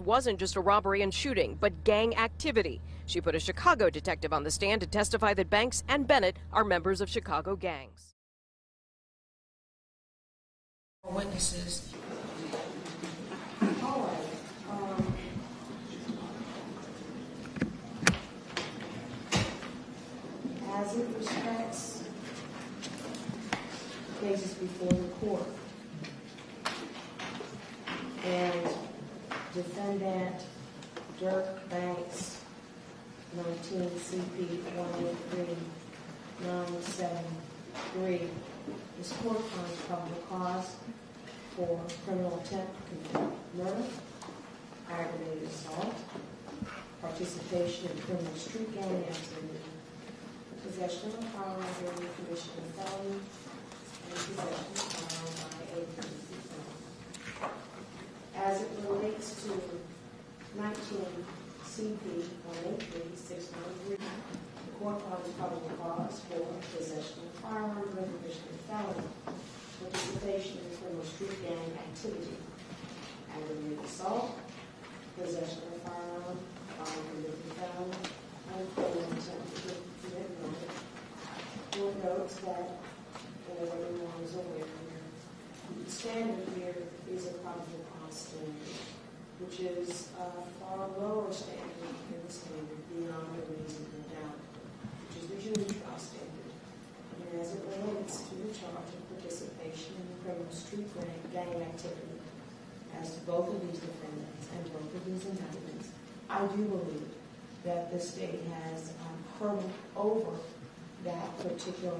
wasn't just a robbery and shooting, but gang activity. She put a Chicago detective on the stand to testify that Banks and Bennett are members of Chicago gangs. Witnesses. As it respects cases before the court, and defendant Durk Banks, 19 CP 183973, this court finds probable cause for criminal attempt to murder, aggravated assault, participation in criminal street gang activity, possession of a firearm during the commission of felony, and possession of a firearm by a courtesy felon. As it relates to 19 CP 183693, the court finds probable cause for possession of a firearm the commission of felony, participation in criminal street gang activity, aggravated assault, possession of a firearm by a convicted felon, and criminal attempt to commit murder. Court notes that, the standard here is a probable cause standard, is a far lower standard than the standard beyond a reasonable doubt, which is the jury trial standard. And as it relates to the charge of participation in the criminal street gang- activity, as to both of these defendants and both of these indictments, I do believe that the state has um, hurdled over that particular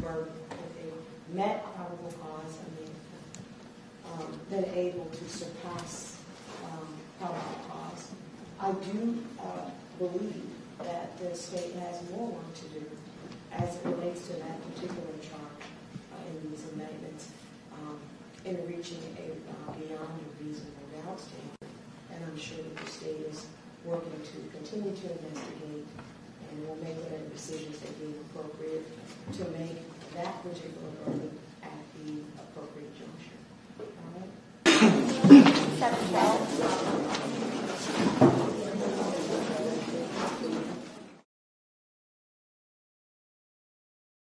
burden, that they met probable cause and they've um, been able to surpass probable cause. I do uh, believe that the state has more work to do as it relates to that particular charge uh, in these amendments um, in reaching a uh, beyond a reasonable doubt standard. And I'm sure that the state is working to continue to investigate and will make whatever decisions they deem appropriate to make that particular burden at the appropriate juncture. All right? Seven twelve.